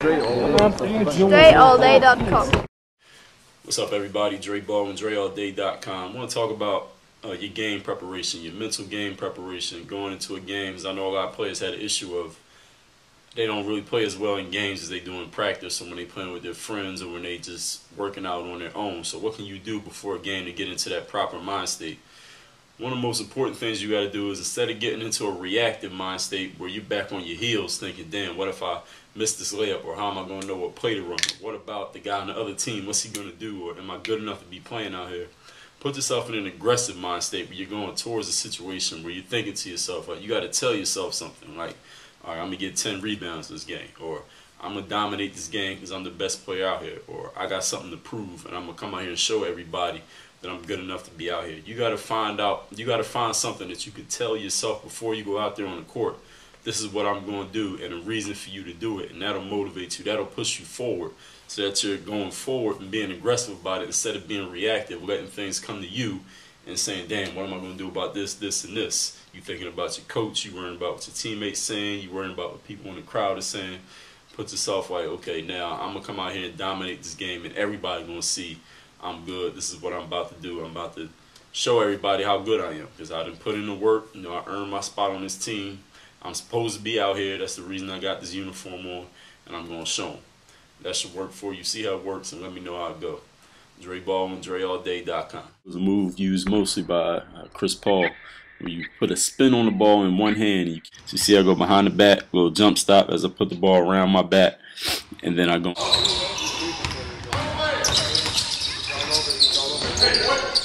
DreAllDay.com. What's up, everybody? Dre Baldwin, DreAllDay.com. I want to talk about uh, your game preparation, your mental game preparation, going into a game. As I know a lot of players had an issue of they don't really play as well in games as they do in practice or when they playing with their friends or when they just working out on their own. So what can you do before a game to get into that proper mind state? One of the most important things you got to do is instead of getting into a reactive mind state where you're back on your heels thinking, damn, what if I miss this layup or how am I going to know what play to run? What about the guy on the other team? What's he going to do? Or am I good enough to be playing out here? Put yourself in an aggressive mind state where you're going towards a situation where you're thinking to yourself, like, you got to tell yourself something like, all right, I'm going to get 10 rebounds this game. Or I'm going to dominate this game because I'm the best player out here. Or I got something to prove and I'm going to come out here and show everybody that I'm good enough to be out here. You got to find out, you got to find something that you can tell yourself before you go out there on the court. This is what I'm going to do and a reason for you to do it. And that'll motivate you. That'll push you forward so that you're going forward and being aggressive about it instead of being reactive, letting things come to you and saying, damn, what am I going to do about this, this, and this? You thinking about your coach, you worrying about what your teammates saying, you worrying about what people in the crowd are saying. Put yourself like, okay, now I'm going to come out here and dominate this game and everybody going to see I'm good. This is what I'm about to do. I'm about to show everybody how good I am because I didn't put in the work. You know, I earned my spot on this team. I'm supposed to be out here. That's the reason I got this uniform on, and I'm going to show them. That should work for you. See how it works and let me know how it go. Dre Baldwin, DreAllDay.com. It was a move used mostly by uh, Chris Paul where you put a spin on the ball in one hand. You, you see I go behind the back, little jump stop as I put the ball around my back, and then I go. Hey, what?